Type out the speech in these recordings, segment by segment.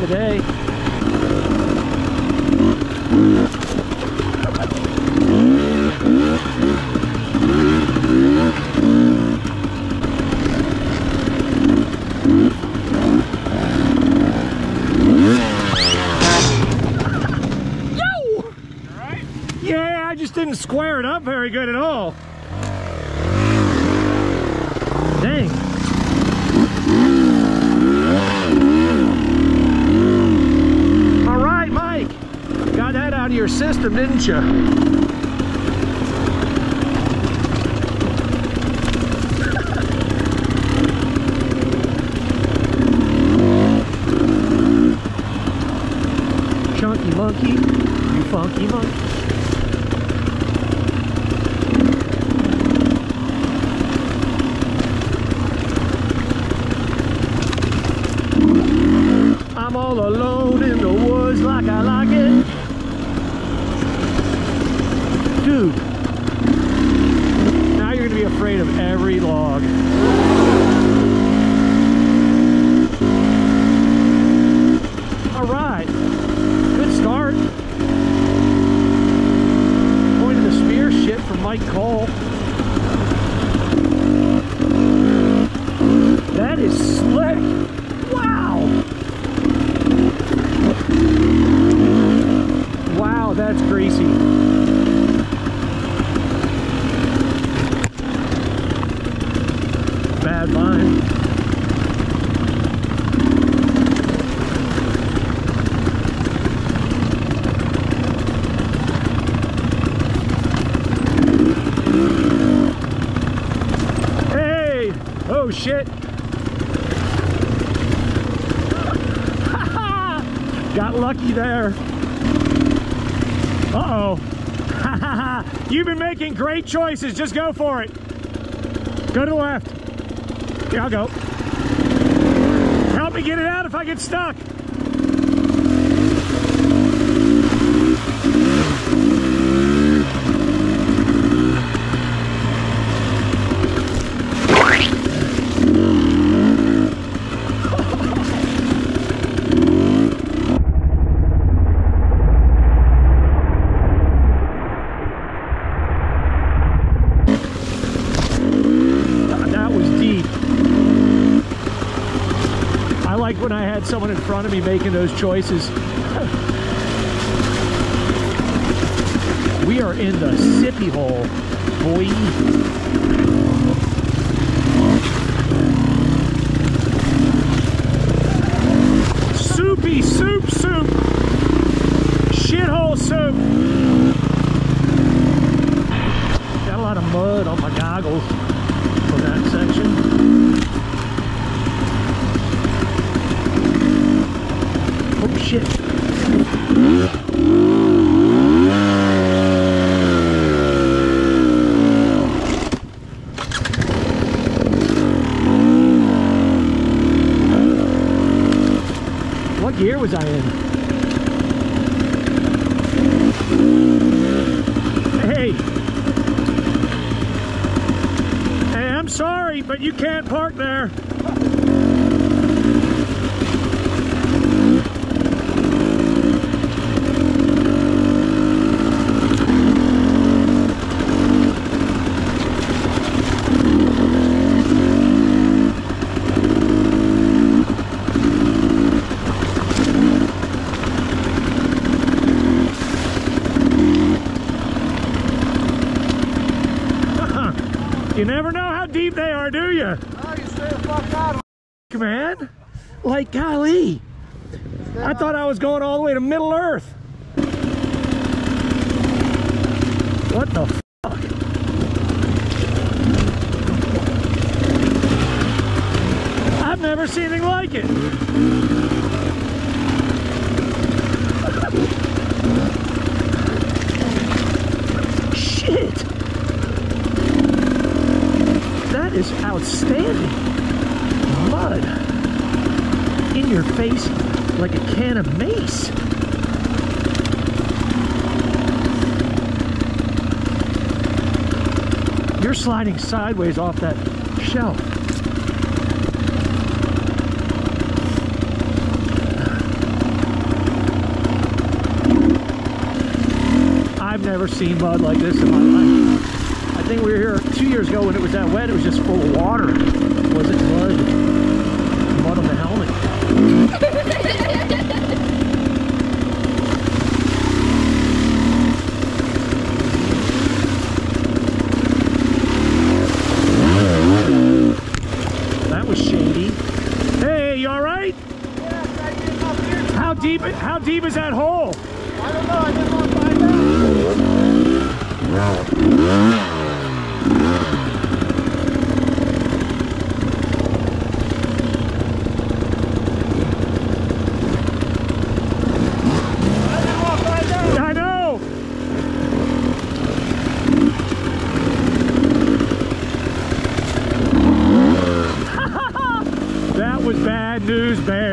of the day. Yeah, I just didn't square it up very good at all. Dang. your system, didn't you? Chunky monkey, you funky monkey. red line. Hey! Oh shit! Got lucky there. Uh-oh. You've been making great choices. Just go for it. Go to the left. Here, I'll go. Help me get it out if I get stuck. Making those choices. we are in the sippy hole, boy. Soupy soup soup. Shithole soup. Got a lot of mud on my goggles for that section. Oh shit. What gear was I in? Hey, Hey, I'm sorry, but you can't park there. You never know how deep they are, do you? Oh, you stay the fuck out of Man, like golly. I thought I was going all the way to Middle Earth. What the fuck? I've never seen anything like it. Shit. That is outstanding. Mud in your face like a can of mace. You're sliding sideways off that shelf. I've never seen mud like this in my life. I think we were here two years ago when it was that wet. It was just full of water. Was it Ha ha ha ha!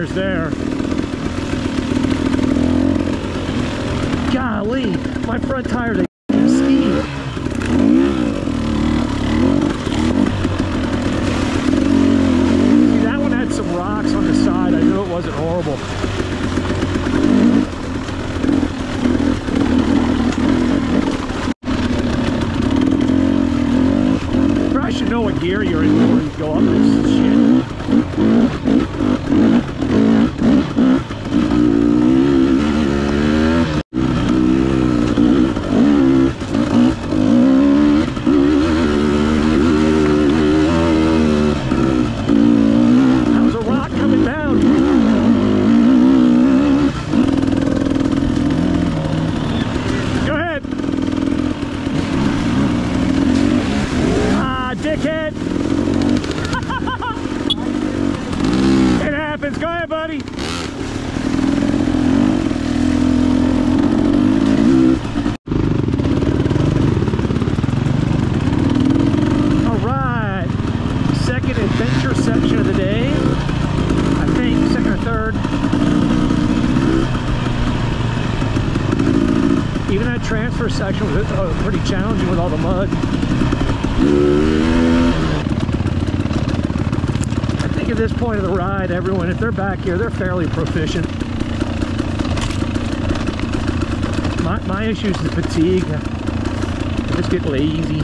Bears there. Golly, my front tires section was uh, pretty challenging with all the mud. I think at this point of the ride, everyone, if they're back here, they're fairly proficient. My, my issue is the fatigue. I just get lazy.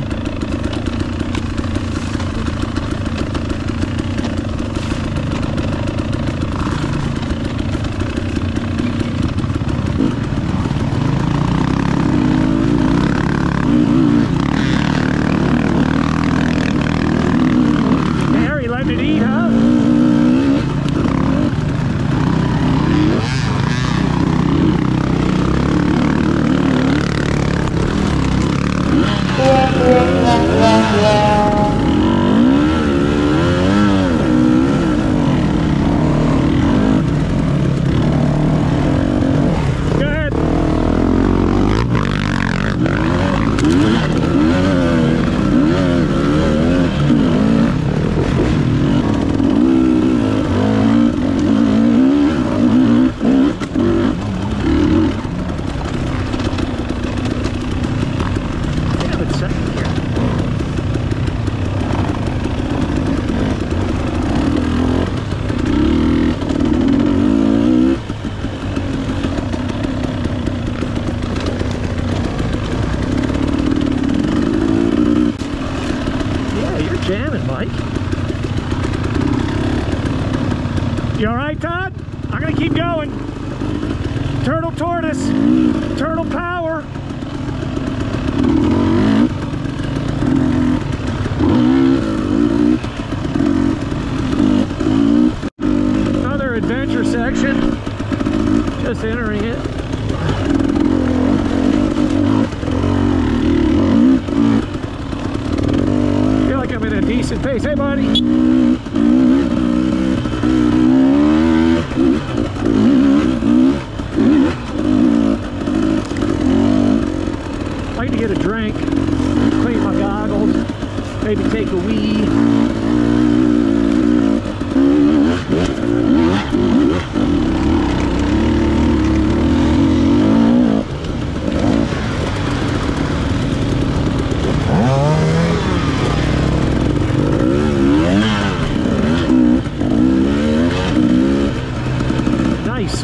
nice.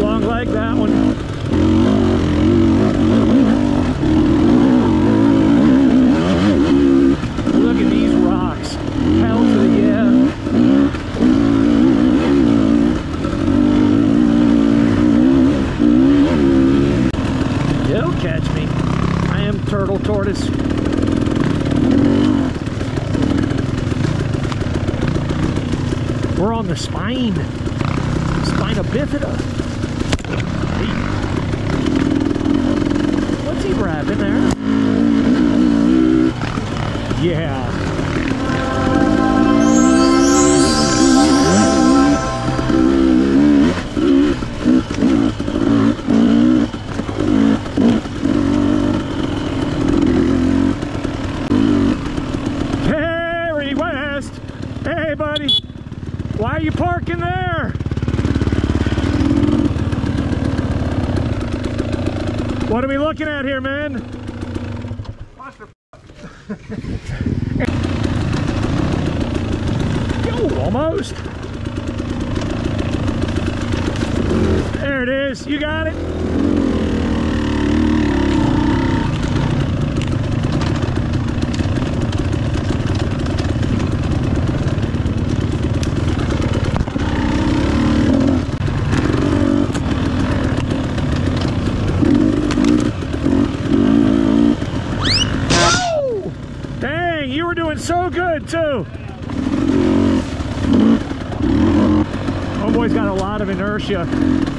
Long leg that one. looking at here, man? inertia.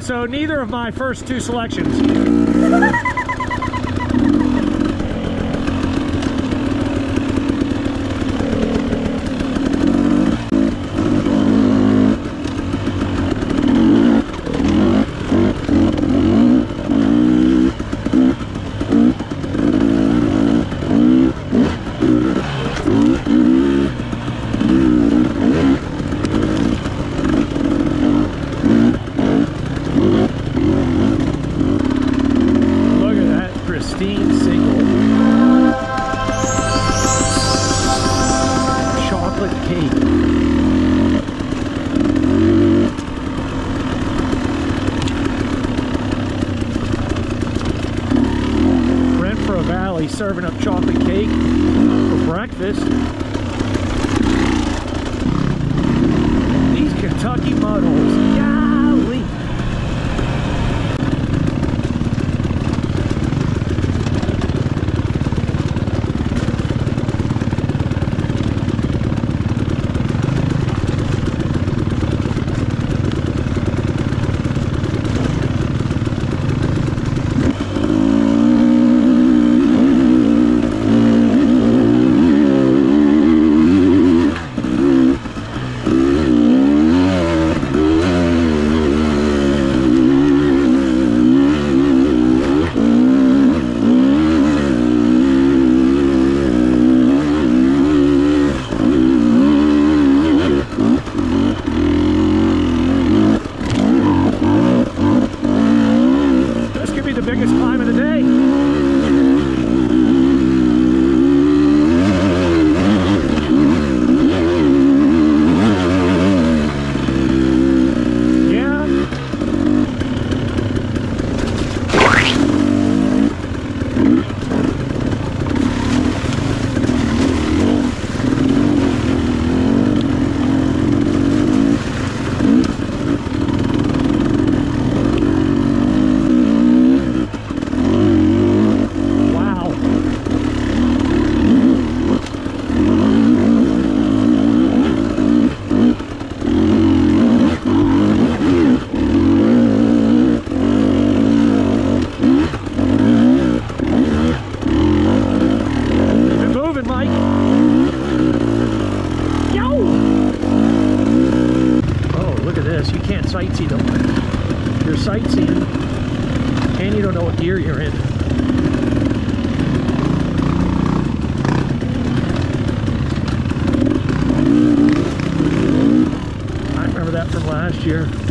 So neither of my first two selections. actually serving up chocolate cake for breakfast. These Kentucky muddles. holes. year.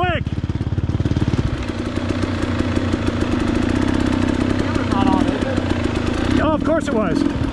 quick! On, oh, of course it was.